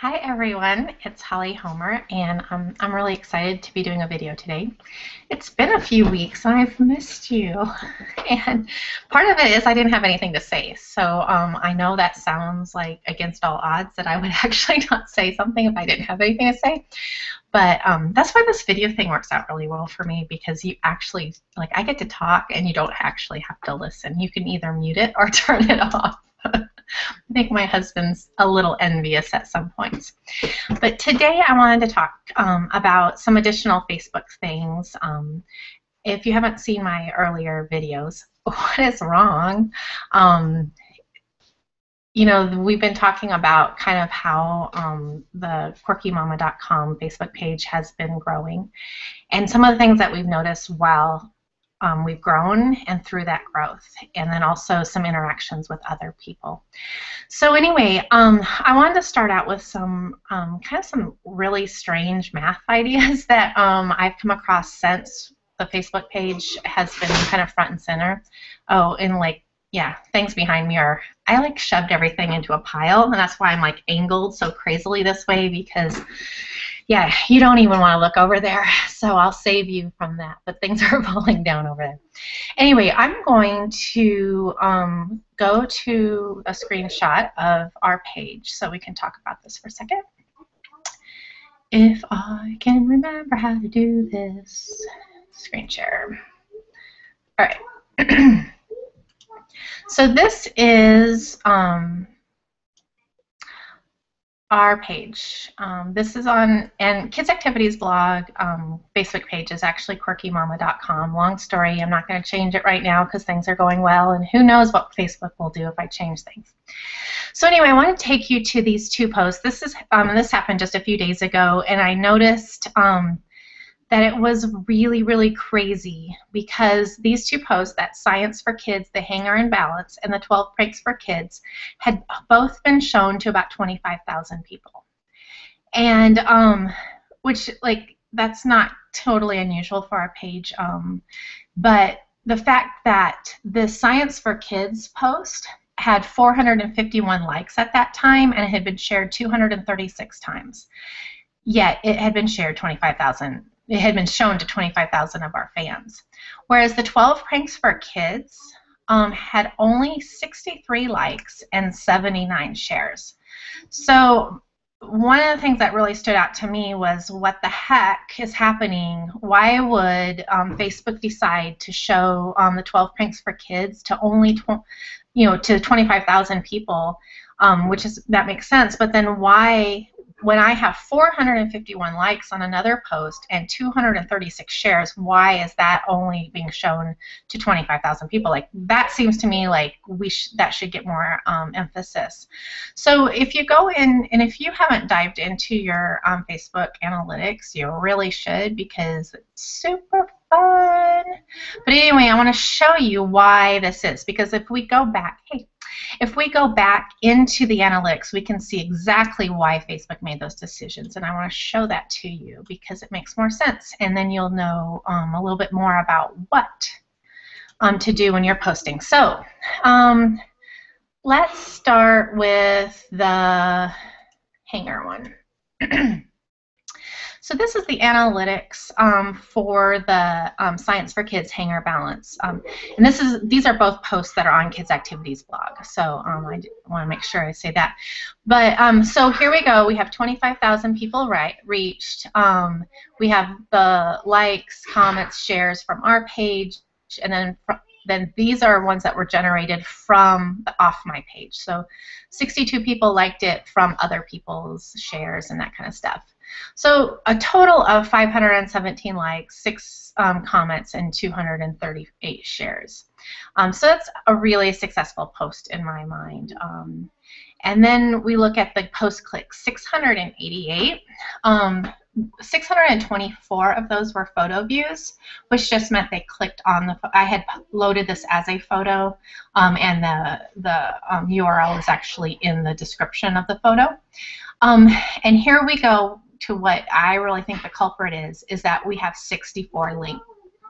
Hi everyone, it's Holly Homer and um, I'm really excited to be doing a video today. It's been a few weeks and I've missed you and part of it is I didn't have anything to say so um, I know that sounds like against all odds that I would actually not say something if I didn't have anything to say but um, that's why this video thing works out really well for me because you actually like I get to talk and you don't actually have to listen. You can either mute it or turn it off. I think my husband's a little envious at some points. But today I wanted to talk um, about some additional Facebook things. Um, if you haven't seen my earlier videos, what is wrong? Um, you know, we've been talking about kind of how um, the quirkymomma.com Facebook page has been growing. And some of the things that we've noticed while um, we've grown and through that growth, and then also some interactions with other people. So anyway, um, I wanted to start out with some um, kind of some really strange math ideas that um, I've come across since the Facebook page has been kind of front and center. Oh, and like yeah, things behind me are I like shoved everything into a pile, and that's why I'm like angled so crazily this way because yeah, you don't even want to look over there, so I'll save you from that. But things are falling down over there. Anyway, I'm going to um, go to a screenshot of our page so we can talk about this for a second. If I can remember how to do this, screen share. All right. so this is um, our page. Um, this is on, and Kids Activities blog um, Facebook page is actually quirkymomma.com. Long story, I'm not going to change it right now because things are going well, and who knows what Facebook will do if I change things. So anyway, I want to take you to these two posts. This is um, this happened just a few days ago, and I noticed um, that it was really, really crazy because these two posts, that Science for Kids, The Hanger and Balance, and the 12 Pranks for Kids, had both been shown to about 25,000 people. And, um, which, like, that's not totally unusual for our page, um, but the fact that the Science for Kids post had 451 likes at that time and it had been shared 236 times. Yet it had been shared 25,000 it had been shown to 25,000 of our fans. Whereas the 12 Pranks for Kids um, had only 63 likes and 79 shares. So one of the things that really stood out to me was what the heck is happening? Why would um, Facebook decide to show um, the 12 Pranks for Kids to only, tw- you know, to 25,000 people? Um, which is that makes sense. But then why when I have 451 likes on another post and 236 shares, why is that only being shown to 25,000 people? Like that seems to me like we sh- that should get more um, emphasis. So if you go in and if you haven't dived into your um, Facebook analytics, you really should because it's super fun. But anyway, I want to show you why this is because if we go back, hey, if we go back into the analytics, we can see exactly why Facebook made those decisions, and I want to show that to you because it makes more sense, and then you'll know um, a little bit more about what um, to do when you're posting. So, um, let's start with the hanger one. So this is the analytics um, for the um, Science for Kids Hanger Balance, um, and this is these are both posts that are on Kids Activities blog. So um, I want to make sure I say that. But um, so here we go. We have 25,000 people right reached. Um, we have the likes, comments, shares from our page, and then then these are ones that were generated from the off my page. So 62 people liked it from other people's shares and that kind of stuff. So a total of 517 likes, six um, comments, and 238 shares. Um, so that's a really successful post in my mind. Um, and then we look at the post clicks, 688. Um, 624 of those were photo views, which just meant they clicked on the. I had loaded this as a photo, um, and the the um, URL is actually in the description of the photo. Um, and here we go to what I really think the culprit is, is that we have 64 link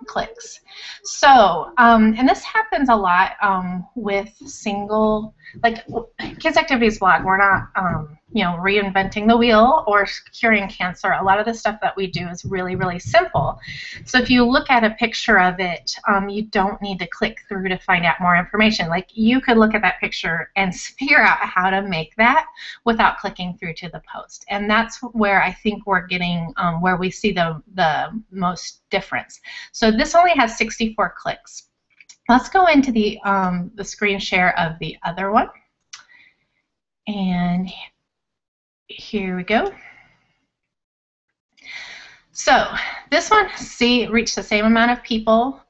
clicks. So, um, and this happens a lot um, with single, like Kids Activities blog, we're not, um, you know, reinventing the wheel or curing cancer. A lot of the stuff that we do is really, really simple. So if you look at a picture of it, um, you don't need to click through to find out more information. Like you could look at that picture and figure out how to make that without clicking through to the post. And that's where I think we're getting um, where we see the the most difference. So this only has 64 clicks. Let's go into the um, the screen share of the other one. And here we go. So this one, see, reached the same amount of people,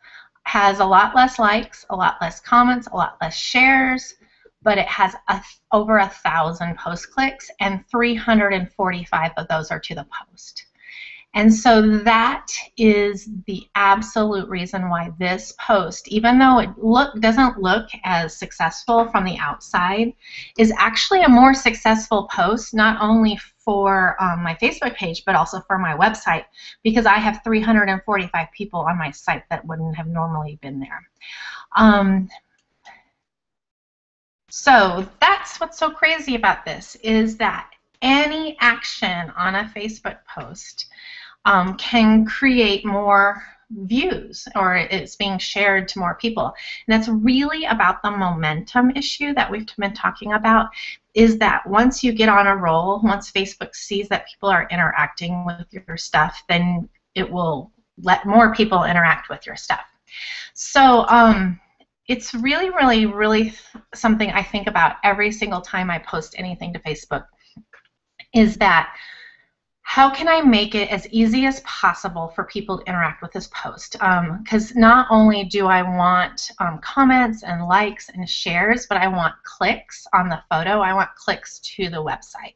has a lot less likes, a lot less comments, a lot less shares, but it has a, over a thousand post clicks, and 345 of those are to the post. And so that is the absolute reason why this post, even though it look doesn't look as successful from the outside, is actually a more successful post not only for um, my Facebook page but also for my website because I have 345 people on my site that wouldn't have normally been there. Um, so that's what's so crazy about this is that any action on a Facebook post um, can create more views or it's being shared to more people. And that's really about the momentum issue that we've been talking about is that once you get on a roll, once Facebook sees that people are interacting with your stuff, then it will let more people interact with your stuff. So um, it's really, really, really something I think about every single time I post anything to Facebook is that how can I make it as easy as possible for people to interact with this post? Because um, not only do I want um, comments and likes and shares, but I want clicks on the photo. I want clicks to the website.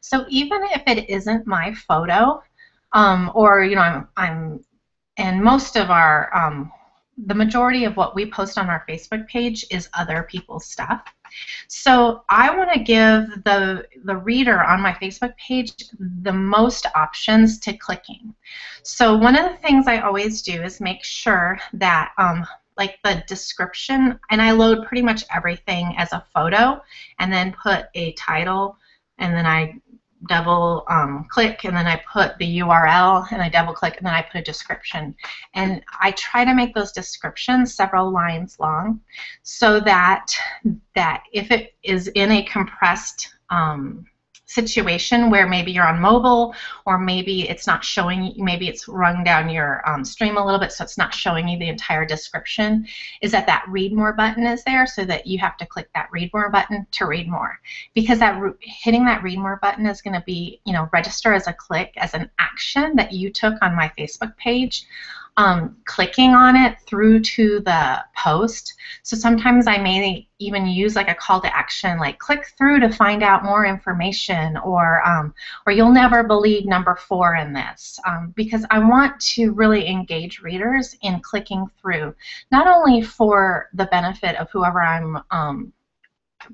So even if it isn't my photo, um, or you know, I'm, I'm, and most of our, um, the majority of what we post on our Facebook page is other people's stuff. So I want to give the, the reader on my Facebook page the most options to clicking. So one of the things I always do is make sure that um, like the description, and I load pretty much everything as a photo and then put a title and then I double um, click and then I put the URL and I double click and then I put a description. And I try to make those descriptions several lines long so that that if it is in a compressed um, situation where maybe you're on mobile or maybe it's not showing maybe it's rung down your um, stream a little bit so it's not showing you the entire description is that that read more button is there so that you have to click that read more button to read more. Because that hitting that read more button is going to be you know register as a click as an action that you took on my Facebook page um, clicking on it through to the post. So sometimes I may even use like a call to action, like click through to find out more information, or um, or you'll never believe number four in this, um, because I want to really engage readers in clicking through, not only for the benefit of whoever I'm um,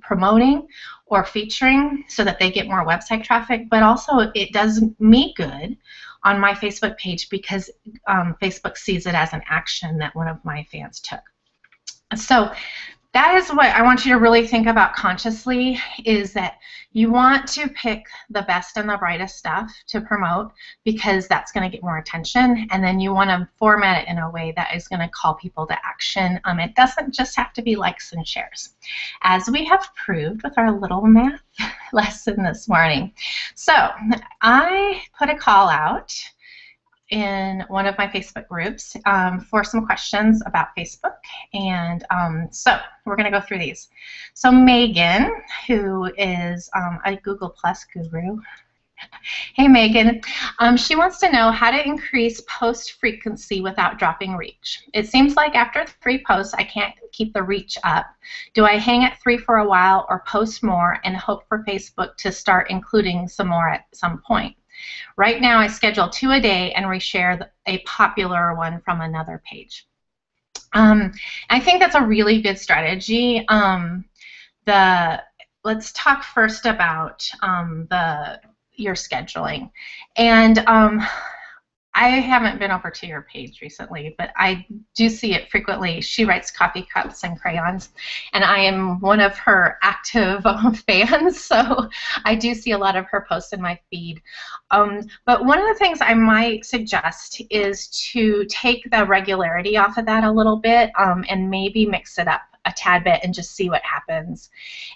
promoting or featuring so that they get more website traffic, but also it does me good on my Facebook page because um, Facebook sees it as an action that one of my fans took. So that is what I want you to really think about consciously is that you want to pick the best and the brightest stuff to promote because that's going to get more attention and then you want to format it in a way that is going to call people to action. Um, it doesn't just have to be likes and shares as we have proved with our little math lesson this morning. So I put a call out in one of my Facebook groups um, for some questions about Facebook. And um, so we're going to go through these. So Megan, who is um, a Google Plus guru, hey Megan, um, she wants to know how to increase post frequency without dropping reach. It seems like after three posts, I can't keep the reach up. Do I hang at three for a while or post more and hope for Facebook to start including some more at some point? Right now, I schedule two a day and reshare a popular one from another page. Um, I think that's a really good strategy. Um, the let's talk first about um, the your scheduling, and um, I haven't been over to your page recently, but I do see it frequently. She writes coffee cups and crayons, and I am one of her active um, fans, so I do see a lot of her posts in my feed. Um, but one of the things I might suggest is to take the regularity off of that a little bit um, and maybe mix it up a tad bit and just see what happens.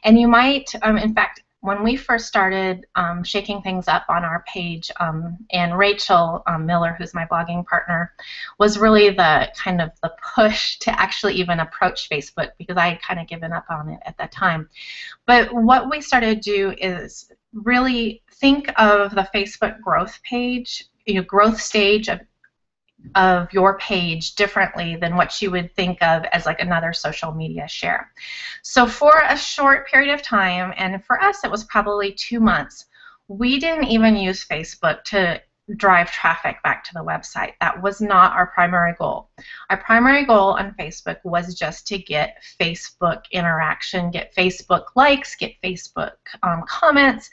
And you might, um, in fact, when we first started um, shaking things up on our page, um, and Rachel um, Miller, who's my blogging partner, was really the kind of the push to actually even approach Facebook because I had kind of given up on it at that time. But what we started to do is really think of the Facebook growth page, you know, growth stage of of your page differently than what you would think of as like another social media share. So for a short period of time, and for us it was probably two months, we didn't even use Facebook to drive traffic back to the website. That was not our primary goal. Our primary goal on Facebook was just to get Facebook interaction, get Facebook likes, get Facebook um, comments,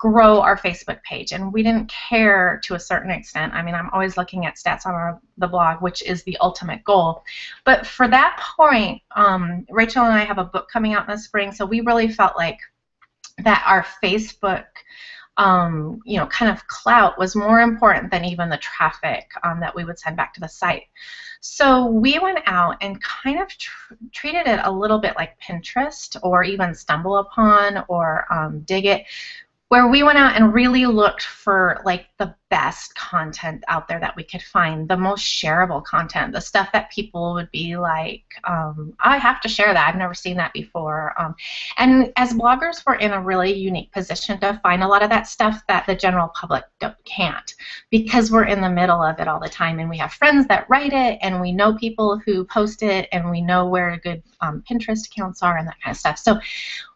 grow our Facebook page. And we didn't care to a certain extent. I mean, I'm always looking at stats on our, the blog, which is the ultimate goal. But for that point, um, Rachel and I have a book coming out in the spring, so we really felt like that our Facebook um, you know, kind of clout was more important than even the traffic um, that we would send back to the site. So we went out and kind of tr treated it a little bit like Pinterest or even StumbleUpon or um, Digit where we went out and really looked for like the best content out there that we could find, the most shareable content, the stuff that people would be like, um, I have to share that. I've never seen that before. Um, and as bloggers, we're in a really unique position to find a lot of that stuff that the general public can't because we're in the middle of it all the time and we have friends that write it and we know people who post it and we know where good um, Pinterest accounts are and that kind of stuff. So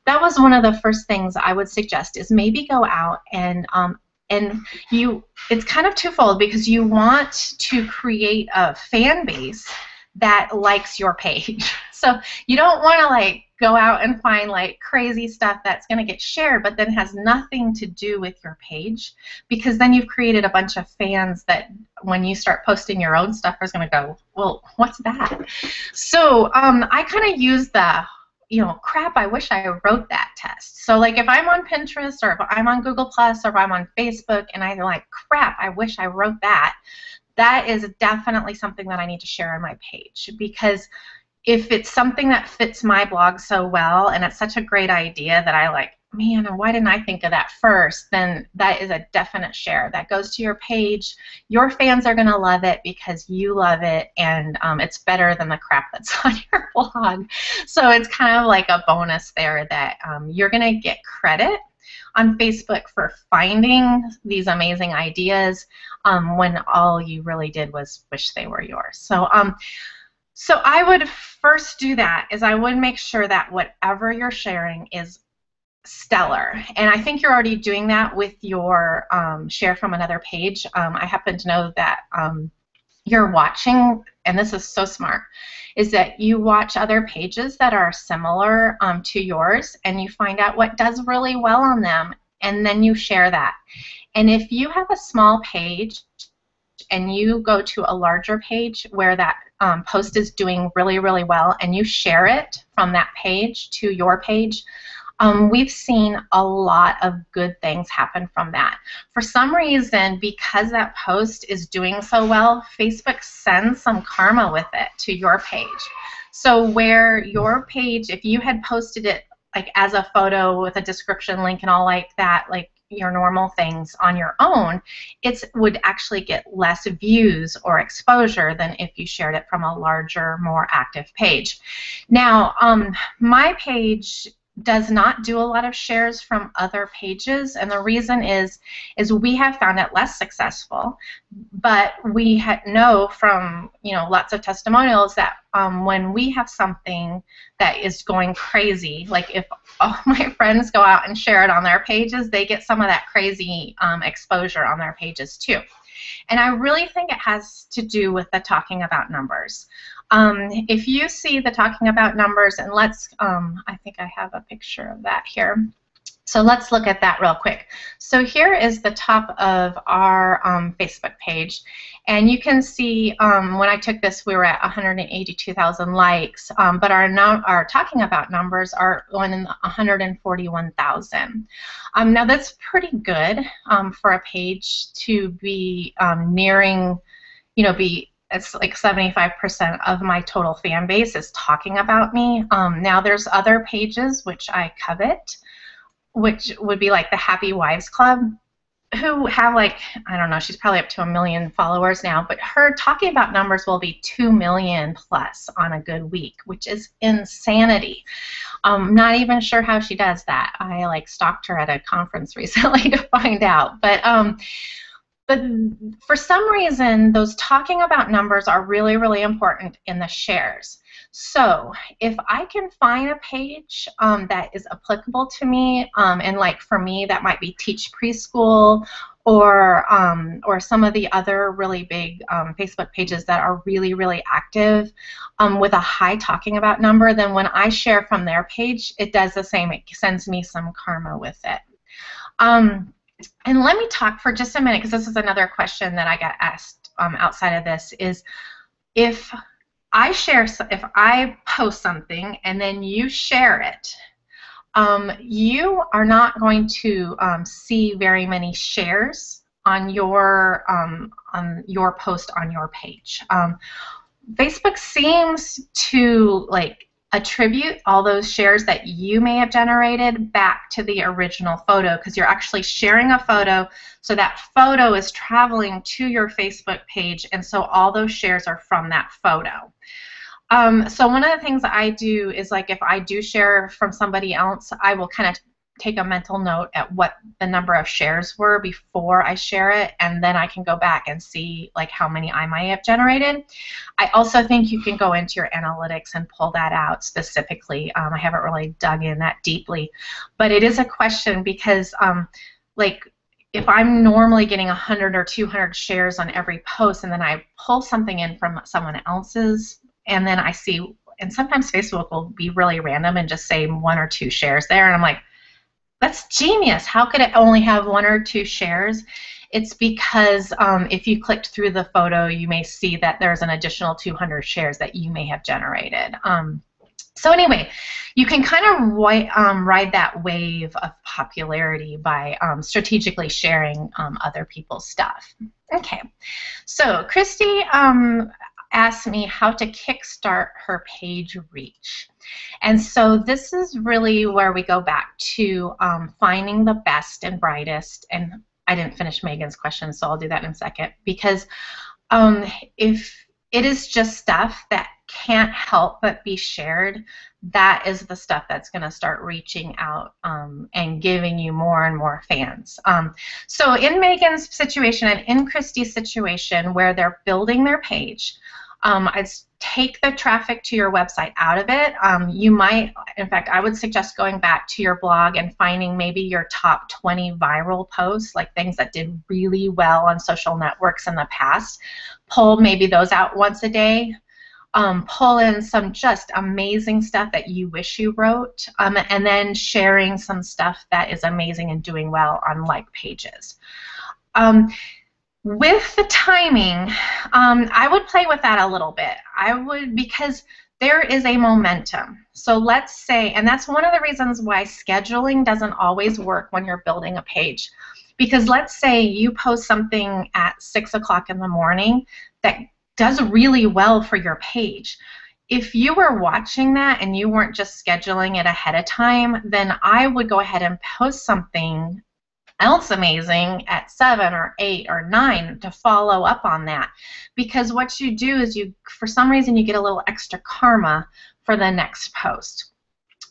that was one of the first things I would suggest is maybe go out and um, and you it's kind of twofold because you want to create a fan base that likes your page. So you don't want to like go out and find like crazy stuff that's going to get shared but then has nothing to do with your page because then you've created a bunch of fans that when you start posting your own stuff is going to go, well, what's that? So um, I kind of use the you know, crap, I wish I wrote that test. So like if I'm on Pinterest or if I'm on Google Plus or if I'm on Facebook and I'm like, crap, I wish I wrote that, that is definitely something that I need to share on my page because if it's something that fits my blog so well and it's such a great idea that I like man, why didn't I think of that first? Then that is a definite share. That goes to your page. Your fans are going to love it because you love it, and um, it's better than the crap that's on your blog. So it's kind of like a bonus there that um, you're going to get credit on Facebook for finding these amazing ideas um, when all you really did was wish they were yours. So, um, so I would first do that is I would make sure that whatever you're sharing is stellar. And I think you're already doing that with your um, share from another page. Um, I happen to know that um, you're watching, and this is so smart, is that you watch other pages that are similar um, to yours and you find out what does really well on them, and then you share that. And if you have a small page and you go to a larger page where that um, post is doing really, really well, and you share it from that page to your page, um, we've seen a lot of good things happen from that. For some reason, because that post is doing so well, Facebook sends some karma with it to your page. So where your page, if you had posted it like as a photo with a description link and all like that, like your normal things on your own, it would actually get less views or exposure than if you shared it from a larger, more active page. Now, um, my page does not do a lot of shares from other pages and the reason is is we have found it less successful but we know from you know lots of testimonials that um, when we have something that is going crazy like if all my friends go out and share it on their pages they get some of that crazy um, exposure on their pages too and I really think it has to do with the talking about numbers. Um, if you see the talking about numbers, and let's, um, I think I have a picture of that here. So let's look at that real quick. So here is the top of our um, Facebook page. And you can see um, when I took this, we were at 182,000 likes, um, but our, our talking about numbers are going in 141,000. Um, now that's pretty good um, for a page to be um, nearing, you know, be it's like 75% of my total fan base is talking about me. Um, now there's other pages which I covet, which would be like the Happy Wives Club, who have like I don't know, she's probably up to a million followers now, but her talking about numbers will be two million plus on a good week, which is insanity. I'm not even sure how she does that. I like stalked her at a conference recently to find out, but um, but for some reason, those talking about numbers are really, really important in the shares. So if I can find a page um, that is applicable to me, um, and like for me, that might be Teach Preschool or um, or some of the other really big um, Facebook pages that are really, really active um, with a high talking about number, then when I share from their page, it does the same. It sends me some karma with it. And let me talk for just a minute because this is another question that I got asked um, outside of this is if I share if I post something and then you share it um, you are not going to um, see very many shares on your um, on your post on your page. Um, Facebook seems to like attribute all those shares that you may have generated back to the original photo because you're actually sharing a photo so that photo is traveling to your Facebook page and so all those shares are from that photo. Um, so one of the things I do is like if I do share from somebody else, I will kind of take a mental note at what the number of shares were before I share it, and then I can go back and see like how many I might have generated. I also think you can go into your analytics and pull that out specifically. Um, I haven't really dug in that deeply, but it is a question because um, like if I'm normally getting 100 or 200 shares on every post, and then I pull something in from someone else's, and then I see, and sometimes Facebook will be really random and just say one or two shares there, and I'm like, that's genius. How could it only have one or two shares? It's because um, if you clicked through the photo, you may see that there's an additional 200 shares that you may have generated. Um, so anyway, you can kind of um, ride that wave of popularity by um, strategically sharing um, other people's stuff. Okay, so Christy um, asked me how to kickstart her page reach. And so this is really where we go back to um, finding the best and brightest. And I didn't finish Megan's question, so I'll do that in a second. Because um, if it is just stuff that can't help but be shared, that is the stuff that's going to start reaching out um, and giving you more and more fans. Um, so in Megan's situation and in Christy's situation, where they're building their page, um, I'd take the traffic to your website out of it. Um, you might, in fact, I would suggest going back to your blog and finding maybe your top 20 viral posts, like things that did really well on social networks in the past. Pull maybe those out once a day. Um, pull in some just amazing stuff that you wish you wrote, um, and then sharing some stuff that is amazing and doing well on like pages. With the timing, um, I would play with that a little bit. I would because there is a momentum. So let's say, and that's one of the reasons why scheduling doesn't always work when you're building a page. Because let's say you post something at 6 o'clock in the morning that does really well for your page. If you were watching that and you weren't just scheduling it ahead of time, then I would go ahead and post something else amazing at seven or eight or nine to follow up on that. Because what you do is you, for some reason, you get a little extra karma for the next post.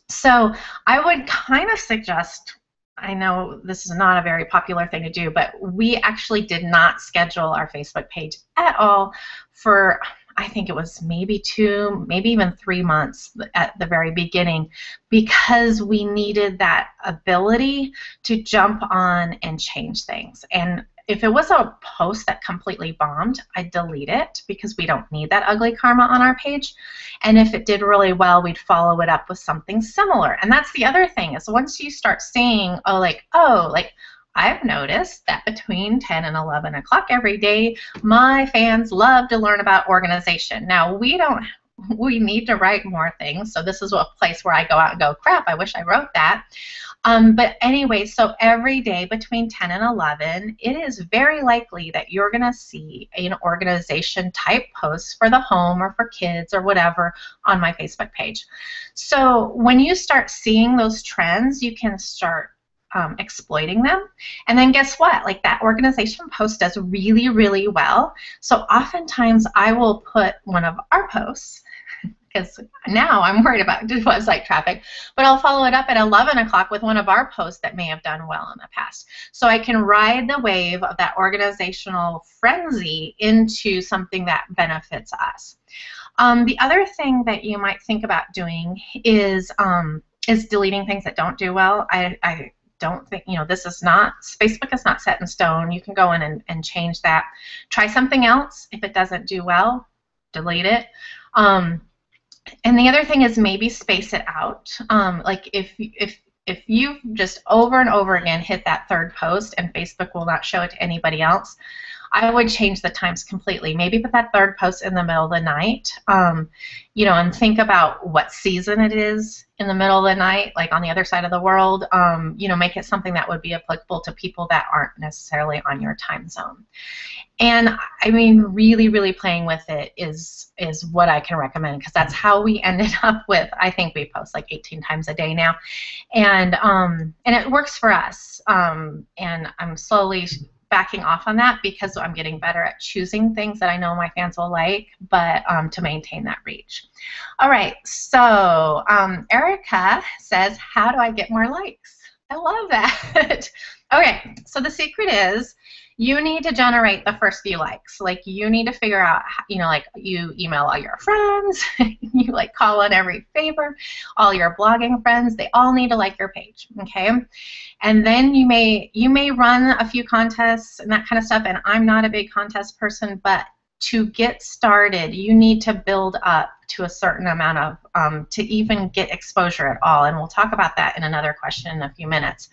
So I would kind of suggest I know this is not a very popular thing to do, but we actually did not schedule our Facebook page at all for I think it was maybe two, maybe even three months at the very beginning because we needed that ability to jump on and change things. And if it was a post that completely bombed, I'd delete it because we don't need that ugly karma on our page. And if it did really well, we'd follow it up with something similar. And that's the other thing is once you start seeing, oh, like, oh, like I've noticed that between 10 and 11 o'clock every day, my fans love to learn about organization. Now, we don't we need to write more things. So this is a place where I go out and go, crap, I wish I wrote that. Um, but anyway, so every day between 10 and 11, it is very likely that you're going to see an organization type post for the home or for kids or whatever on my Facebook page. So when you start seeing those trends, you can start um, exploiting them. And then guess what? Like that organization post does really, really well. So oftentimes I will put one of our posts because now I'm worried about website traffic. But I'll follow it up at 11 o'clock with one of our posts that may have done well in the past. So I can ride the wave of that organizational frenzy into something that benefits us. Um, the other thing that you might think about doing is um, is deleting things that don't do well. I, I don't think you know this is not Facebook is not set in stone. You can go in and, and change that. Try something else. If it doesn't do well, delete it. Um, and the other thing is maybe space it out. Um, like if if if you just over and over again hit that third post and Facebook will not show it to anybody else, I would change the times completely. Maybe put that third post in the middle of the night, um, you know, and think about what season it is in the middle of the night, like on the other side of the world. Um, you know, make it something that would be applicable to people that aren't necessarily on your time zone. And I mean, really, really playing with it is is what I can recommend because that's how we ended up with. I think we post like 18 times a day now, and um, and it works for us. Um, and I'm slowly backing off on that because I'm getting better at choosing things that I know my fans will like, but um, to maintain that reach. All right, so um, Erica says, how do I get more likes? I love that. okay, so the secret is you need to generate the first few likes. Like you need to figure out, you know, like you email all your friends, you like call on every favor, all your blogging friends, they all need to like your page, okay? And then you may you may run a few contests and that kind of stuff. And I'm not a big contest person, but to get started, you need to build up to a certain amount of um, to even get exposure at all. And we'll talk about that in another question in a few minutes.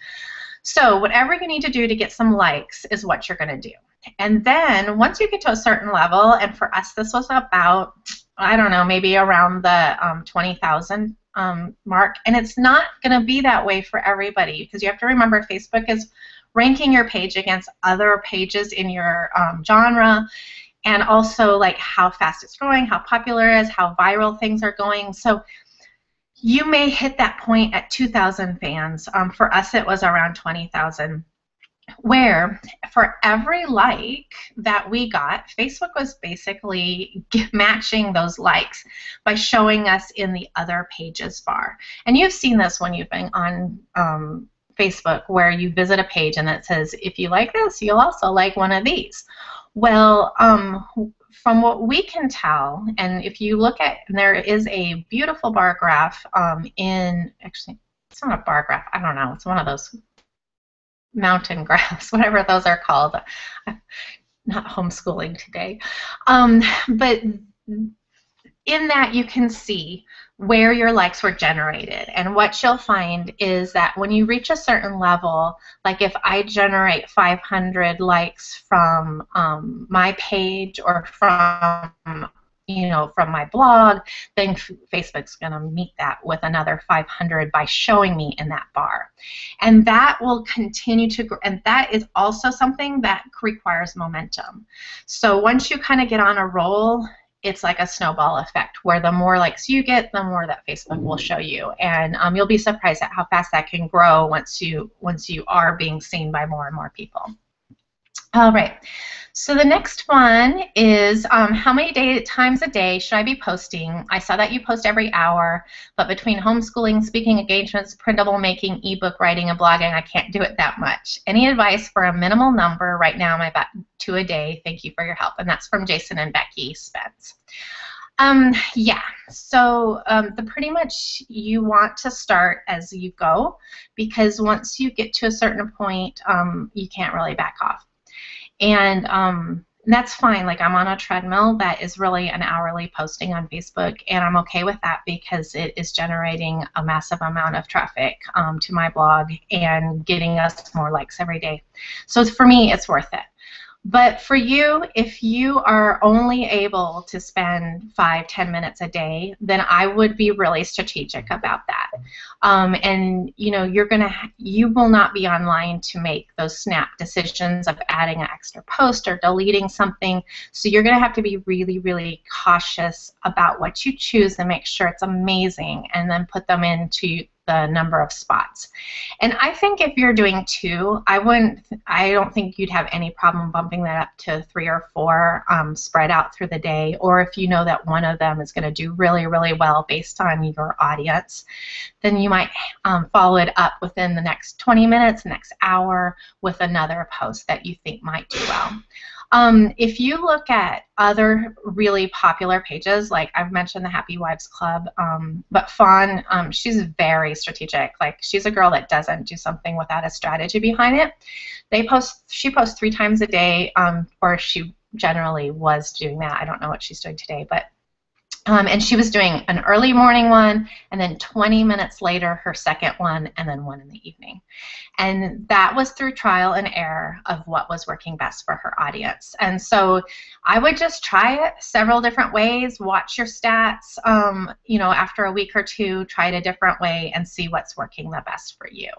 So whatever you need to do to get some likes is what you're going to do. And then once you get to a certain level, and for us this was about, I don't know, maybe around the um, 20,000 um, mark, and it's not going to be that way for everybody because you have to remember Facebook is ranking your page against other pages in your um, genre and also like how fast it's growing, how popular it is, how viral things are going. So you may hit that point at 2,000 fans. Um, for us, it was around 20,000. Where for every like that we got, Facebook was basically matching those likes by showing us in the other pages bar. And you've seen this when you've been on um, Facebook, where you visit a page and it says, if you like this, you'll also like one of these. Well, um, from what we can tell, and if you look at, there is a beautiful bar graph um, in, actually, it's not a bar graph, I don't know, it's one of those mountain graphs, whatever those are called. Not homeschooling today. Um, but in that you can see where your likes were generated. And what you'll find is that when you reach a certain level, like if I generate 500 likes from um, my page or from you know, from my blog, then Facebook's going to meet that with another 500 by showing me in that bar. And that will continue to grow. And that is also something that requires momentum. So once you kind of get on a roll, it's like a snowball effect where the more likes you get, the more that Facebook will show you, and um, you'll be surprised at how fast that can grow once you once you are being seen by more and more people. All right. So the next one is um, how many day, times a day should I be posting? I saw that you post every hour, but between homeschooling, speaking engagements, printable making, ebook writing, and blogging, I can't do it that much. Any advice for a minimal number? Right now, I'm about two a day. Thank you for your help. And that's from Jason and Becky Spence. Um, yeah, so um, the pretty much you want to start as you go because once you get to a certain point, um, you can't really back off. And um, that's fine. Like I'm on a treadmill that is really an hourly posting on Facebook, and I'm okay with that because it is generating a massive amount of traffic um, to my blog and getting us more likes every day. So for me, it's worth it. But for you, if you are only able to spend five, ten minutes a day, then I would be really strategic about that. Um, and you know, you're gonna, you will not be online to make those snap decisions of adding an extra post or deleting something. So you're gonna have to be really, really cautious about what you choose and make sure it's amazing, and then put them into the number of spots. And I think if you're doing two, I wouldn't, I don't think you'd have any problem bumping that up to three or four um, spread out through the day. Or if you know that one of them is going to do really, really well based on your audience, then you might um, follow it up within the next 20 minutes, next hour with another post that you think might do well. Um, if you look at other really popular pages, like I've mentioned the Happy Wives Club, um, but Fawn, um, she's very strategic. Like she's a girl that doesn't do something without a strategy behind it. They post, she posts three times a day, um, or she generally was doing that. I don't know what she's doing today, but um, and she was doing an early morning one, and then 20 minutes later, her second one, and then one in the evening. And that was through trial and error of what was working best for her audience. And so I would just try it several different ways, watch your stats, um, you know, after a week or two, try it a different way, and see what's working the best for you.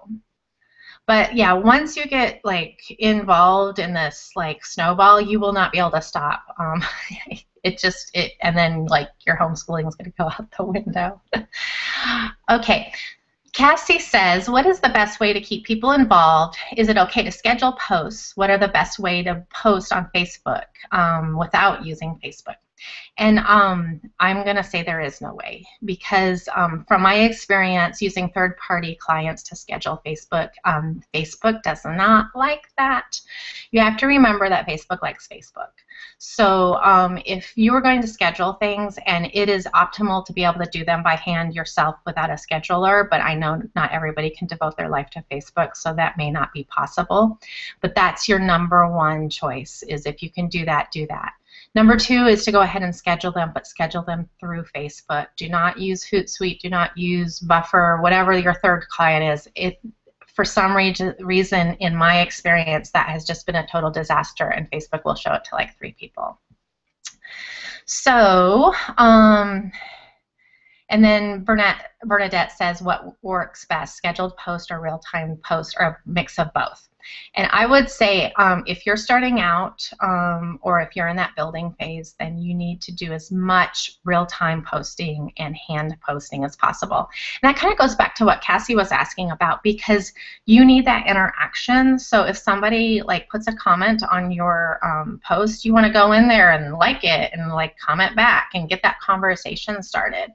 But yeah, once you get like involved in this like snowball, you will not be able to stop. Um, it just it and then like your homeschooling is going to go out the window. okay. Cassie says, what is the best way to keep people involved? Is it okay to schedule posts? What are the best way to post on Facebook um, without using Facebook? And um, I'm going to say there is no way because um, from my experience using third-party clients to schedule Facebook, um, Facebook does not like that. You have to remember that Facebook likes Facebook. So um, if you are going to schedule things, and it is optimal to be able to do them by hand yourself without a scheduler, but I know not everybody can devote their life to Facebook, so that may not be possible. But that's your number one choice, is if you can do that, do that. Number two is to go ahead and schedule them, but schedule them through Facebook. Do not use Hootsuite. Do not use Buffer, whatever your third client is. It, for some reason, reason, in my experience, that has just been a total disaster, and Facebook will show it to like three people. So, um, and then Bernadette, Bernadette says what works best, scheduled post or real-time post, or a mix of both. And I would say um, if you're starting out um, or if you're in that building phase, then you need to do as much real-time posting and hand posting as possible. And that kind of goes back to what Cassie was asking about because you need that interaction. So if somebody like puts a comment on your um, post, you want to go in there and like it and like comment back and get that conversation started.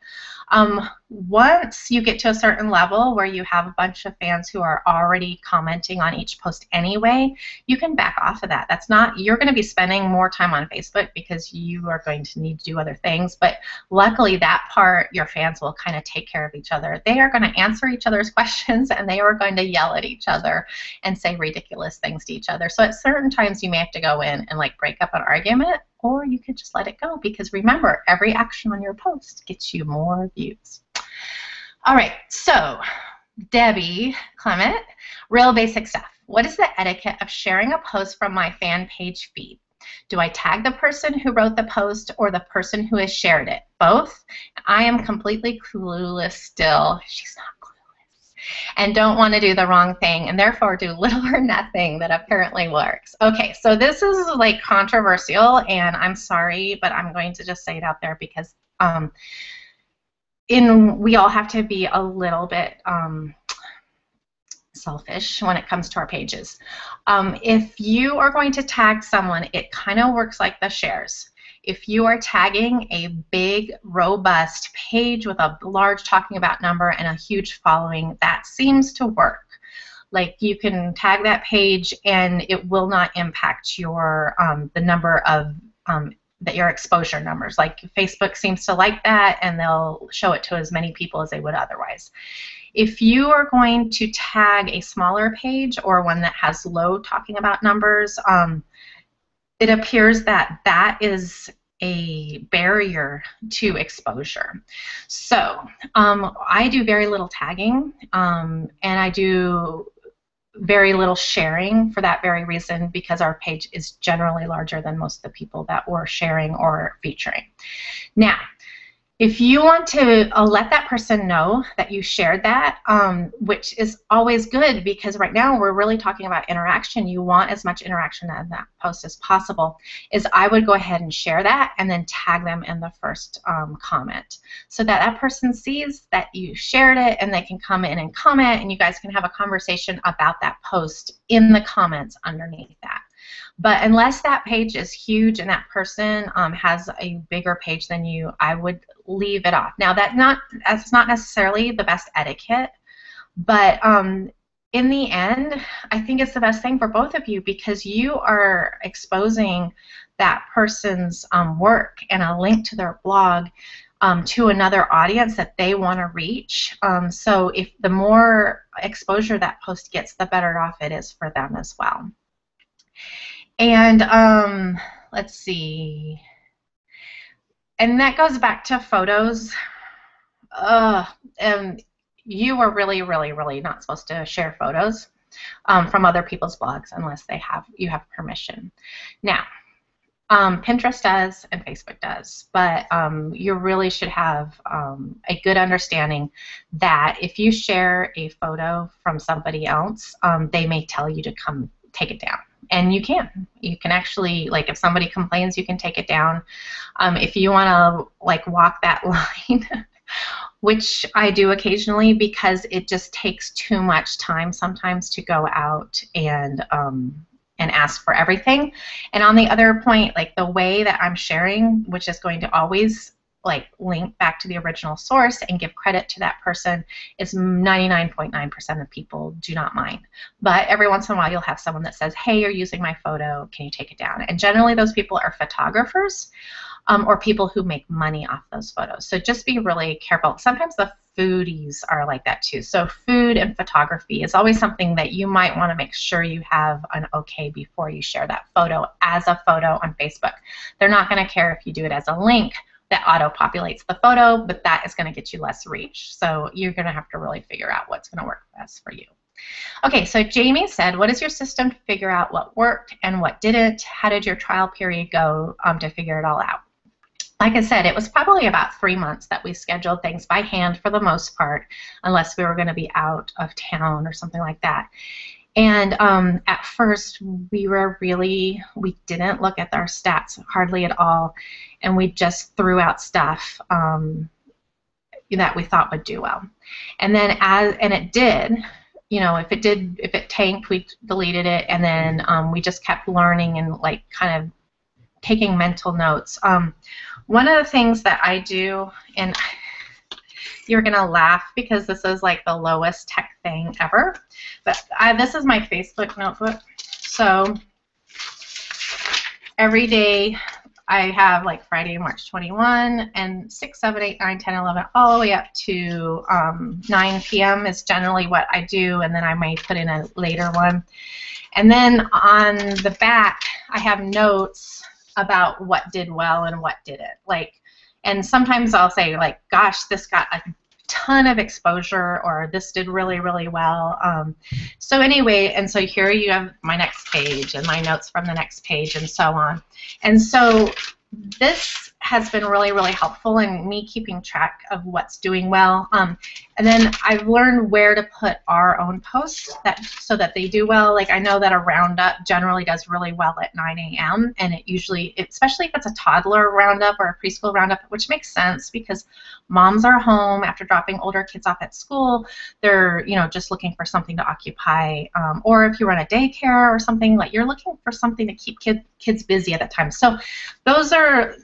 Um, once you get to a certain level where you have a bunch of fans who are already commenting on each post anyway, you can back off of that. That's not, you're going to be spending more time on Facebook because you are going to need to do other things, but luckily that part your fans will kind of take care of each other. They are going to answer each other's questions and they are going to yell at each other and say ridiculous things to each other. So at certain times you may have to go in and like break up an argument or you could just let it go because remember, every action on your post gets you more views. All right, so Debbie Clement, real basic stuff. What is the etiquette of sharing a post from my fan page feed? Do I tag the person who wrote the post or the person who has shared it? Both? I am completely clueless still. She's not and don't want to do the wrong thing and therefore do little or nothing that apparently works. Okay, so this is like controversial and I'm sorry, but I'm going to just say it out there because um, in we all have to be a little bit um, selfish when it comes to our pages. Um, if you are going to tag someone, it kind of works like the shares if you are tagging a big, robust page with a large talking about number and a huge following, that seems to work. Like you can tag that page and it will not impact your um, the number of um, that your exposure numbers. Like Facebook seems to like that and they'll show it to as many people as they would otherwise. If you are going to tag a smaller page or one that has low talking about numbers, um, it appears that that is a barrier to exposure. So um, I do very little tagging, um, and I do very little sharing for that very reason because our page is generally larger than most of the people that we're sharing or featuring. Now, if you want to uh, let that person know that you shared that, um, which is always good because right now we're really talking about interaction. You want as much interaction on that post as possible. Is I would go ahead and share that and then tag them in the first um, comment so that that person sees that you shared it and they can come in and comment and you guys can have a conversation about that post in the comments underneath that. But unless that page is huge and that person um, has a bigger page than you, I would leave it off. Now that not that's not necessarily the best etiquette, but um, in the end, I think it's the best thing for both of you because you are exposing that person's um, work and a link to their blog um, to another audience that they want to reach. Um, so if the more exposure that post gets, the better off it is for them as well. And um, let's see. And that goes back to photos. Uh, um, you are really, really, really not supposed to share photos um, from other people's blogs unless they have you have permission. Now, um, Pinterest does and Facebook does, but um, you really should have um, a good understanding that if you share a photo from somebody else, um, they may tell you to come take it down and you can. You can actually like if somebody complains you can take it down. Um, if you want to like walk that line which i do occasionally because it just takes too much time sometimes to go out and um, and ask for everything. And on the other point like the way that i'm sharing which is going to always like link back to the original source and give credit to that person is 99.9% of people do not mind. But every once in a while you'll have someone that says, hey, you're using my photo, can you take it down? And generally those people are photographers um, or people who make money off those photos. So just be really careful. Sometimes the foodies are like that too. So food and photography is always something that you might want to make sure you have an okay before you share that photo as a photo on Facebook. They're not going to care if you do it as a link that auto populates the photo, but that is going to get you less reach. So you're going to have to really figure out what's going to work best for you. Okay, so Jamie said, what is your system to figure out what worked and what didn't? How did your trial period go um, to figure it all out? Like I said, it was probably about three months that we scheduled things by hand for the most part, unless we were going to be out of town or something like that. And um, at first, we were really, we didn't look at our stats hardly at all, and we just threw out stuff um, that we thought would do well. And then as, and it did, you know, if it did, if it tanked, we deleted it, and then um, we just kept learning and like kind of taking mental notes. Um, one of the things that I do, and you're gonna laugh because this is like the lowest tech thing ever. But I, this is my Facebook notebook. So every day I have like Friday, March 21, and 6, 7, 8, 9, 10, 11, all the way up to um, 9 p.m. is generally what I do, and then I may put in a later one. And then on the back, I have notes about what did well and what didn't. Like, and sometimes I'll say like, gosh, this got a ton of exposure or this did really really well. Um, so anyway and so here you have my next page and my notes from the next page and so on. And so this has been really, really helpful in me keeping track of what's doing well. Um, and then I've learned where to put our own posts that so that they do well. Like I know that a roundup generally does really well at 9 a.m. and it usually, especially if it's a toddler roundup or a preschool roundup, which makes sense because moms are home after dropping older kids off at school. They're you know just looking for something to occupy, um, or if you run a daycare or something like you're looking for something to keep kid, kids busy at that time. So those are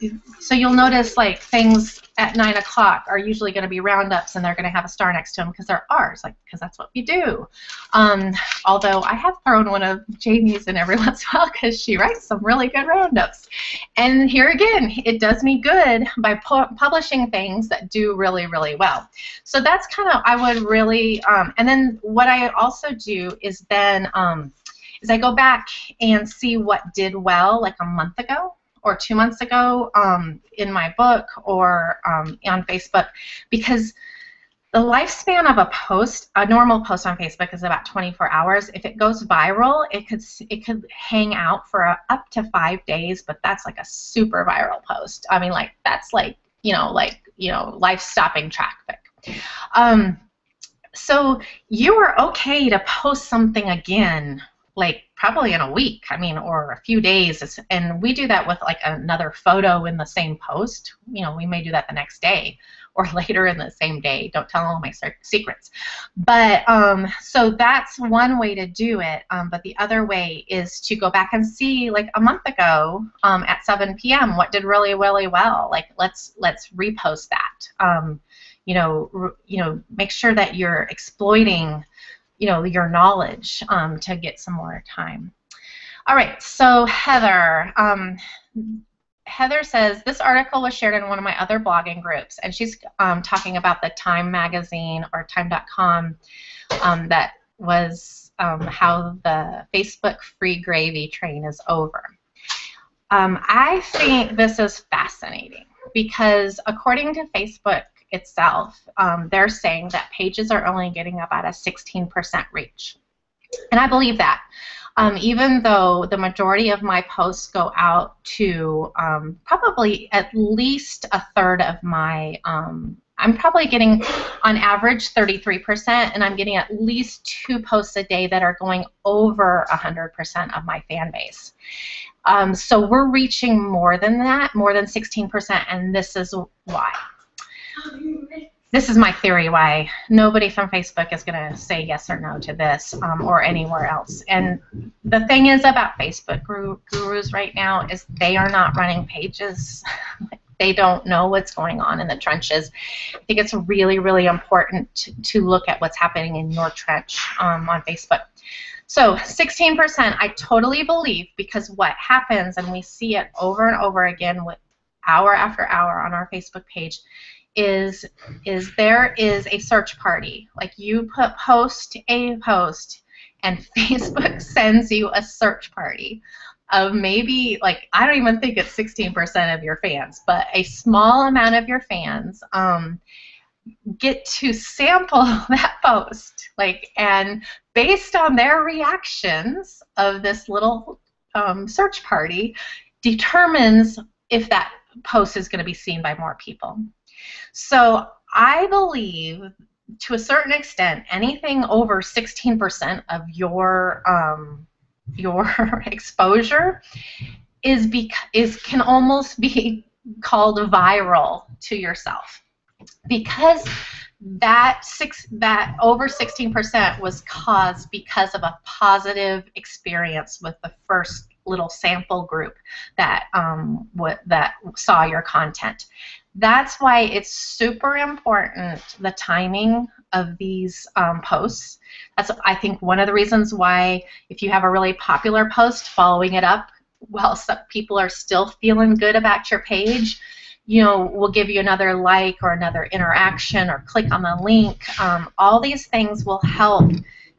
so you'll notice like things at nine o'clock are usually going to be roundups, and they're going to have a star next to them because they're ours, like because that's what we do. Um, although I have thrown one of Jamie's in every once in a while because she writes some really good roundups. And here again, it does me good by pu publishing things that do really, really well. So that's kind of I would really, um, and then what I also do is then. Um, is I go back and see what did well like a month ago or two months ago um, in my book or um, on Facebook because the lifespan of a post, a normal post on Facebook, is about 24 hours. If it goes viral, it could it could hang out for a, up to five days, but that's like a super viral post. I mean, like that's like you know, like you know, life-stopping traffic. Um, so you are okay to post something again like probably in a week i mean or a few days. And we do that with like another photo in the same post. You know we may do that the next day or later in the same day. Don't tell all my secrets. But um, so that's one way to do it. Um, but the other way is to go back and see like a month ago um, at 7 p.m what did really really well? Like let's let's repost that. Um, you know you know make sure that you're exploiting you know your knowledge um, to get some more time. All right, so Heather. Um, Heather says this article was shared in one of my other blogging groups, and she's um, talking about the Time magazine or Time.com um, that was um, how the Facebook free gravy train is over. Um, I think this is fascinating because according to Facebook, itself, um, they're saying that pages are only getting about a 16% reach. And I believe that. Um, even though the majority of my posts go out to um, probably at least a third of my, um, I'm probably getting on average 33%, and I'm getting at least two posts a day that are going over 100% of my fan base. Um, so we're reaching more than that, more than 16%, and this is why this is my theory why nobody from Facebook is going to say yes or no to this um, or anywhere else. And the thing is about Facebook gurus right now is they are not running pages. they don't know what's going on in the trenches. I think it's really, really important to, to look at what's happening in your trench um, on Facebook. So 16%, I totally believe because what happens, and we see it over and over again with hour after hour on our Facebook page, is is there is a search party. Like you put post a post and Facebook sends you a search party of maybe like I don't even think it's 16% of your fans, but a small amount of your fans um, get to sample that post, like and based on their reactions of this little um, search party, determines if that post is going to be seen by more people. So I believe to a certain extent, anything over 16% of your um, your exposure is bec- is can almost be called viral to yourself. Because that six that over 16% was caused because of a positive experience with the first little sample group that um, what, that saw your content that's why it's super important the timing of these um, posts. That's I think one of the reasons why if you have a really popular post, following it up while some people are still feeling good about your page, you know, will give you another like or another interaction or click on the link. Um, all these things will help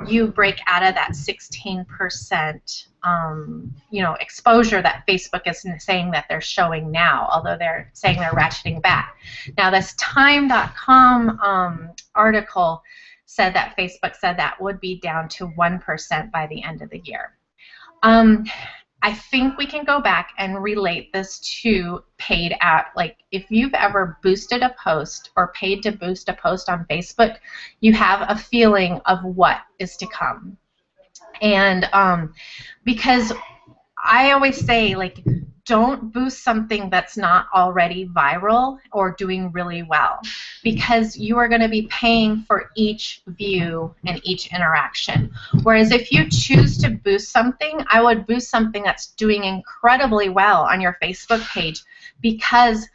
you break out of that 16% um, you know exposure that Facebook is saying that they're showing now, although they're saying they're ratcheting back. Now this Time.com um, article said that Facebook said that would be down to 1% by the end of the year. Um, I think we can go back and relate this to paid ad. Like if you've ever boosted a post or paid to boost a post on Facebook, you have a feeling of what is to come. And um, because I always say, like, don't boost something that's not already viral or doing really well because you are going to be paying for each view and each interaction. Whereas if you choose to boost something, I would boost something that's doing incredibly well on your Facebook page because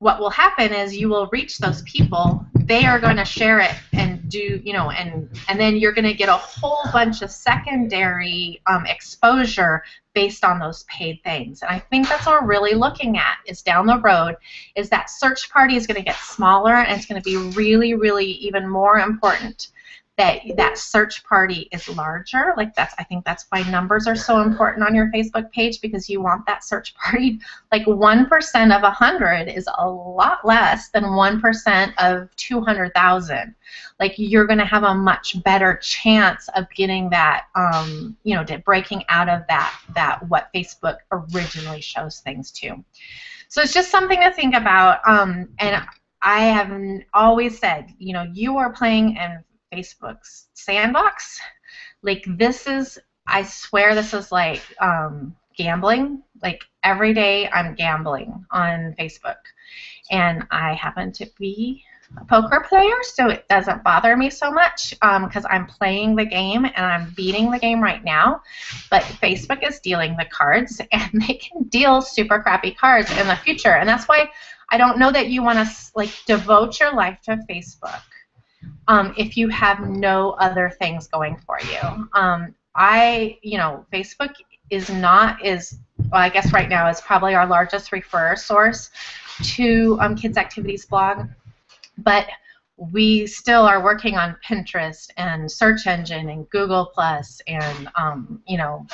what will happen is you will reach those people they are going to share it and do you know and and then you're going to get a whole bunch of secondary um, exposure based on those paid things. And i think that's what we're really looking at is down the road is that search party is going to get smaller and it's going to be really really even more important that that search party is larger. Like that's I think that's why numbers are so important on your Facebook page because you want that search party. Like one percent of a hundred is a lot less than one percent of two hundred thousand. Like you're going to have a much better chance of getting that, um, you know, breaking out of that that what Facebook originally shows things to. So it's just something to think about. Um, and I have always said, you know, you are playing in Facebook's sandbox. Like this is, I swear, this is like um, gambling. Like every day, I'm gambling on Facebook, and I happen to be a poker player, so it doesn't bother me so much because um, I'm playing the game and I'm beating the game right now. But Facebook is dealing the cards, and they can deal super crappy cards in the future, and that's why I don't know that you want to like devote your life to Facebook um, if you have no other things going for you. Um, I, you know, Facebook is not is well, I guess right now is probably our largest referrer source to um, Kids Activities blog, but we still are working on Pinterest and search engine and Google Plus and um, you know,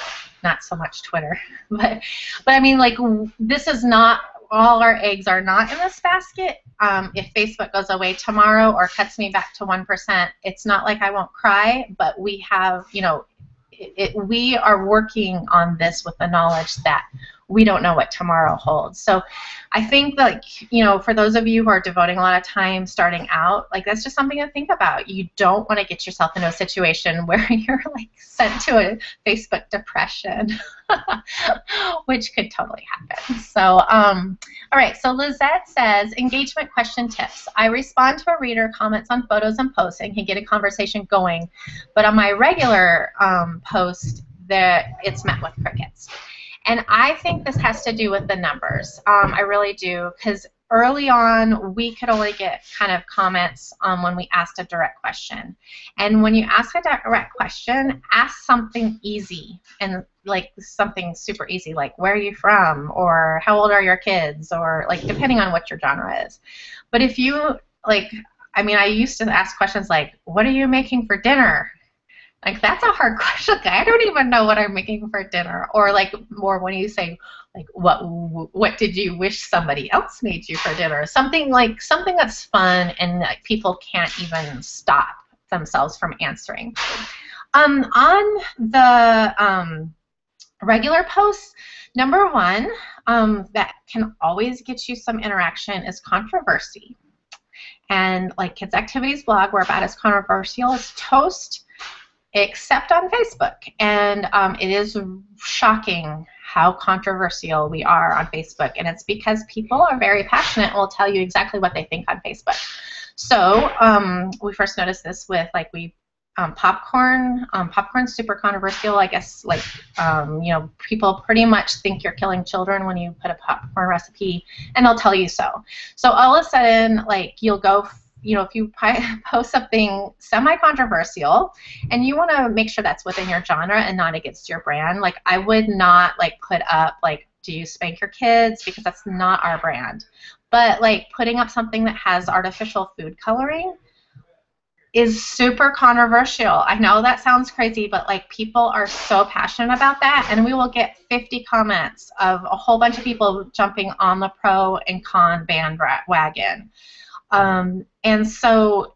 not so much Twitter, but but I mean like this is not all our eggs are not in this basket. Um, if Facebook goes away tomorrow or cuts me back to 1%, it's not like I won't cry, but we have, you know, it, it, we are working on this with the knowledge that we don't know what tomorrow holds. So I think like, you know, for those of you who are devoting a lot of time starting out, like that's just something to think about. You don't want to get yourself into a situation where you're like sent to a Facebook depression, which could totally happen. So, um, all right, so Lizette says, engagement question tips. I respond to a reader comments on photos and posts and can get a conversation going, but on my regular um, post, that it's met with crickets. And I think this has to do with the numbers. Um, I really do, because early on we could only get kind of comments um, when we asked a direct question. And when you ask a direct question, ask something easy and like something super easy, like where are you from, or how old are your kids, or like depending on what your genre is. But if you like, I mean, I used to ask questions like, what are you making for dinner? Like that's a hard question. I don't even know what I'm making for dinner. Or like more when you say like what what did you wish somebody else made you for dinner? Something like something that's fun and like people can't even stop themselves from answering. Um, on the um, regular posts, number one um, that can always get you some interaction is controversy. And like Kids Activities blog, we're about as controversial as toast except on Facebook. And um, it is shocking how controversial we are on Facebook. And it's because people are very passionate and will tell you exactly what they think on Facebook. So um, we first noticed this with like we um, popcorn. Um, popcorn's super controversial. I guess like um, you know people pretty much think you're killing children when you put a popcorn recipe, and they'll tell you so. So all of a sudden, like you'll go you know, if you post something semi-controversial and you want to make sure that's within your genre and not against your brand, like I would not like put up like, do you spank your kids? Because that's not our brand. But like putting up something that has artificial food coloring is super controversial. I know that sounds crazy, but like people are so passionate about that, and we will get 50 comments of a whole bunch of people jumping on the pro and con bandwagon. Um, and so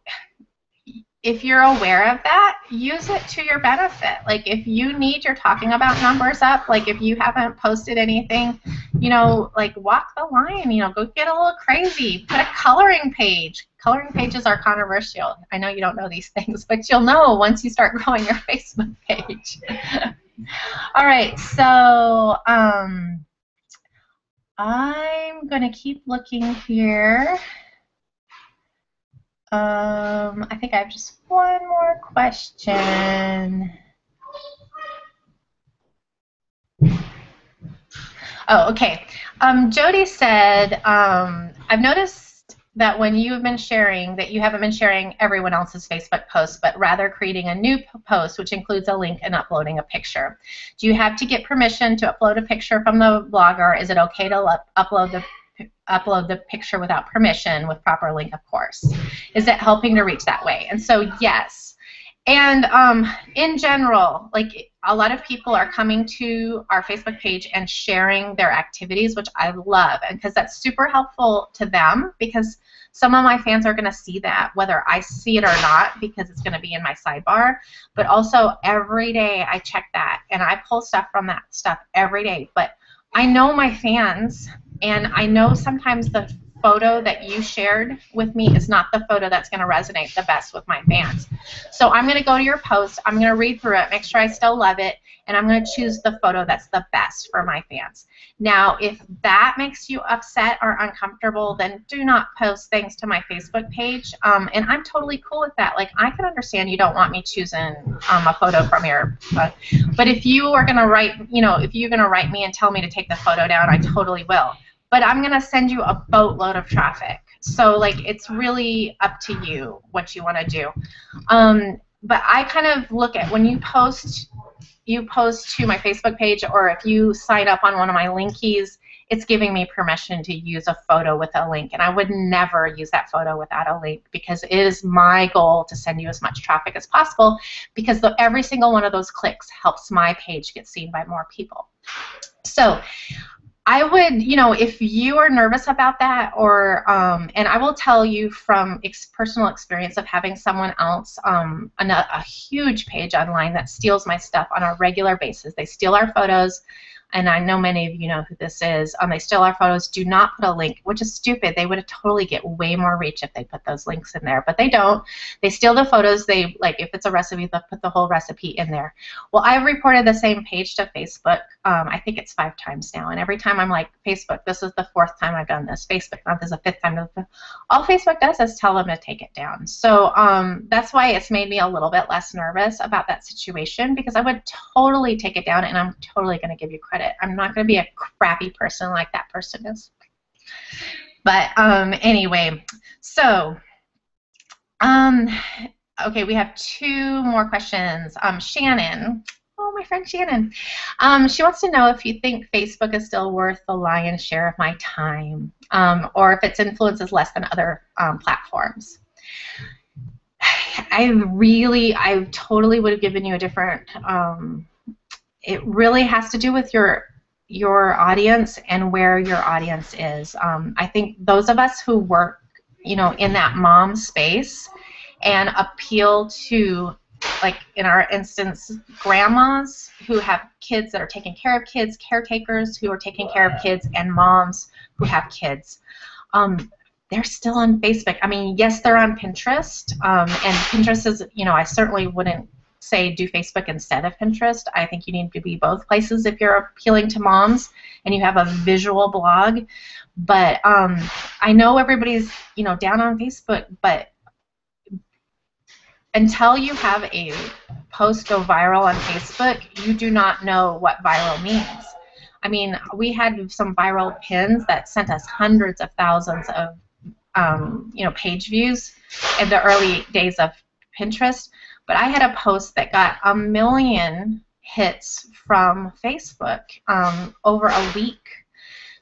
if you're aware of that, use it to your benefit. Like if you need your talking about numbers up, like if you haven't posted anything, you know, like walk the line, you know, go get a little crazy. Put a coloring page. Coloring pages are controversial. I know you don't know these things, but you'll know once you start growing your Facebook page. All right, so um, I'm going to keep looking here. Um, I think I have just one more question. Oh, okay. Um, Jody said, um, I've noticed that when you have been sharing, that you haven't been sharing everyone else's Facebook posts, but rather creating a new post which includes a link and uploading a picture. Do you have to get permission to upload a picture from the blogger? Is it okay to upload the upload the picture without permission with proper link, of course. Is it helping to reach that way? And so, yes. And um, in general, like a lot of people are coming to our Facebook page and sharing their activities, which I love, and because that's super helpful to them. Because some of my fans are going to see that, whether I see it or not, because it's going to be in my sidebar. But also every day I check that, and I pull stuff from that stuff every day. But I know my fans, and I know sometimes the photo that you shared with me is not the photo that's going to resonate the best with my fans. So I'm going to go to your post, I'm going to read through it, make sure I still love it, and I'm going to choose the photo that's the best for my fans. Now, if that makes you upset or uncomfortable, then do not post things to my Facebook page. Um, and I'm totally cool with that. Like, I can understand you don't want me choosing um, a photo from your, uh, but if you are going to write, you know, if you're going to write me and tell me to take the photo down, I totally will but I'm going to send you a boatload of traffic. So like it's really up to you what you want to do. Um, but I kind of look at when you post you post to my Facebook page or if you sign up on one of my linkies, it's giving me permission to use a photo with a link. And I would never use that photo without a link because it is my goal to send you as much traffic as possible because the, every single one of those clicks helps my page get seen by more people. So I would, you know, if you are nervous about that, or, um, and I will tell you from ex- personal experience of having someone else, um, a, a huge page online that steals my stuff on a regular basis. They steal our photos and I know many of you know who this is. Um, they steal our photos. Do not put a link, which is stupid. They would totally get way more reach if they put those links in there, but they don't. They steal the photos. They like if it's a recipe, they'll put the whole recipe in there. Well, I've reported the same page to Facebook. Um, I think it's five times now, and every time I'm like, Facebook, this is the fourth time I've done this. Facebook, this is the fifth time. All Facebook does is tell them to take it down. So um, that's why it's made me a little bit less nervous about that situation because I would totally take it down, and I'm totally going to give you credit credit. I'm not going to be a crappy person like that person is. But um, anyway, so um, okay, we have two more questions. Um, Shannon, oh my friend Shannon, um, she wants to know if you think Facebook is still worth the lion's share of my time, um, or if its influence is less than other um, platforms. I really, I totally would have given you a different um, it really has to do with your your audience and where your audience is. Um, I think those of us who work, you know, in that mom space and appeal to, like in our instance, grandmas who have kids that are taking care of kids, caretakers who are taking care of kids, and moms who have kids. Um, they're still on Facebook. I mean, yes, they're on Pinterest, um, and Pinterest is, you know, I certainly wouldn't say do Facebook instead of Pinterest. I think you need to be both places if you're appealing to moms and you have a visual blog. But um, I know everybody's you know down on Facebook, but until you have a post go viral on Facebook, you do not know what viral means. I mean, we had some viral pins that sent us hundreds of thousands of um, you know page views in the early days of Pinterest. But I had a post that got a million hits from Facebook um, over a week.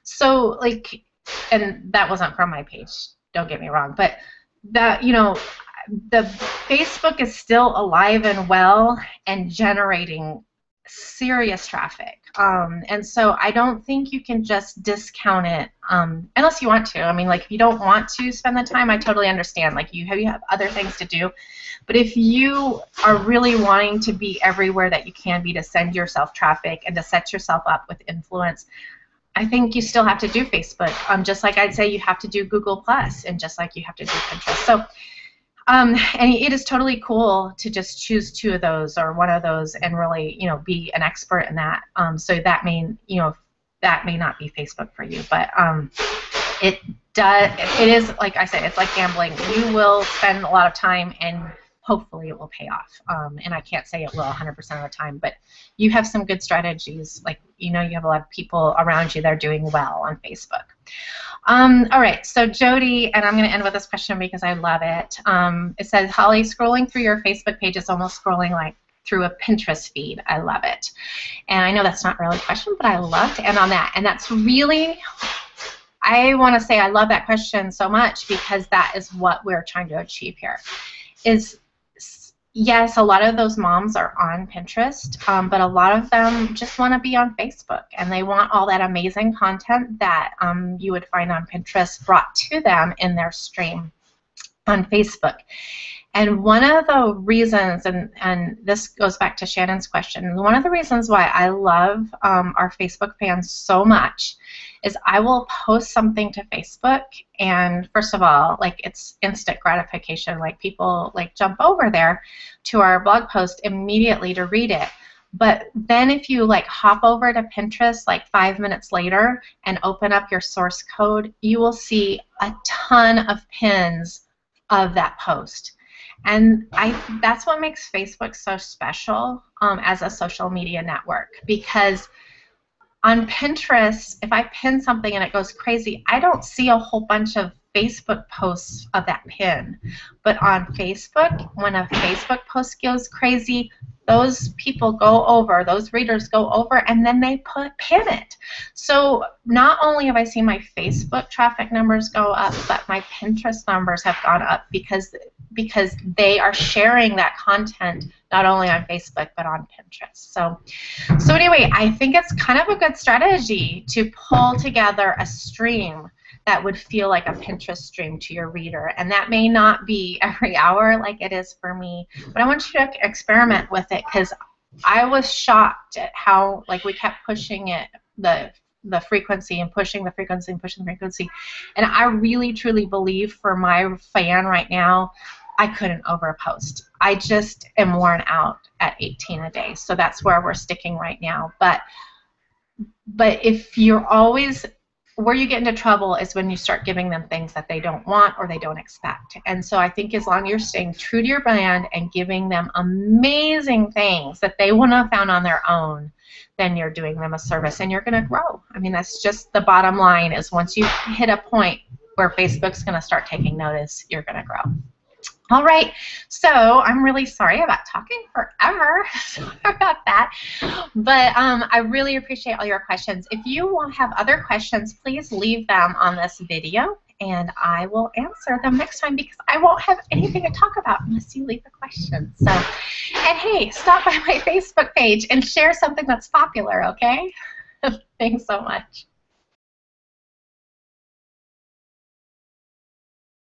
So like, and that wasn't from my page. Don't get me wrong, but that you know, the Facebook is still alive and well and generating serious traffic. Um, and so I don't think you can just discount it um, unless you want to. I mean, like if you don't want to spend the time, I totally understand. Like you have you have other things to do. But if you are really wanting to be everywhere that you can be to send yourself traffic and to set yourself up with influence, I think you still have to do Facebook. Um, just like I'd say you have to do Google Plus, and just like you have to do Pinterest. So um, and it is totally cool to just choose two of those or one of those and really, you know, be an expert in that. Um, so that may, you know, that may not be Facebook for you, but um, it does. It is like I said, it's like gambling. You will spend a lot of time and hopefully it will pay off. Um, and I can't say it will 100% of the time, but you have some good strategies. Like, you know, you have a lot of people around you that are doing well on Facebook. Um, all right, so Jody, and I'm going to end with this question because I love it. Um, it says, Holly, scrolling through your Facebook page is almost scrolling like through a Pinterest feed. I love it. And I know that's not really a question, but I love to end on that. And that's really, I want to say I love that question so much because that is what we're trying to achieve here. Is yes, a lot of those moms are on Pinterest, um, but a lot of them just want to be on Facebook and they want all that amazing content that um, you would find on Pinterest brought to them in their stream on Facebook. And one of the reasons, and, and this goes back to Shannon's question, one of the reasons why I love um, our Facebook fans so much is I will post something to Facebook, and first of all, like it's instant gratification. Like people like jump over there to our blog post immediately to read it. But then if you like hop over to Pinterest like five minutes later and open up your source code, you will see a ton of pins of that post. And I that's what makes Facebook so special um, as a social media network because on Pinterest, if I pin something and it goes crazy, I don't see a whole bunch of Facebook posts of that pin. But on Facebook, when a Facebook post goes crazy, those people go over, those readers go over, and then they put pin it. So not only have I seen my Facebook traffic numbers go up, but my Pinterest numbers have gone up because because they are sharing that content not only on Facebook but on Pinterest. So, so anyway, I think it's kind of a good strategy to pull together a stream that would feel like a Pinterest stream to your reader. And that may not be every hour like it is for me, but I want you to experiment with it because I was shocked at how like we kept pushing it the the frequency and pushing the frequency and pushing the frequency. And I really truly believe for my fan right now I couldn't overpost. I just am worn out at 18 a day. So that's where we're sticking right now. But but if you're always where you get into trouble is when you start giving them things that they don't want or they don't expect. And so I think as long as you're staying true to your brand and giving them amazing things that they wouldn't have found on their own, then you're doing them a service and you're going to grow. I mean, that's just the bottom line is once you hit a point where Facebook's going to start taking notice, you're going to grow. All right, so I'm really sorry about talking forever. sorry about that. But um, I really appreciate all your questions. If you have other questions, please leave them on this video and I will answer them next time because I won't have anything to talk about unless you leave a question. So, and hey, stop by my Facebook page and share something that's popular, okay? Thanks so much.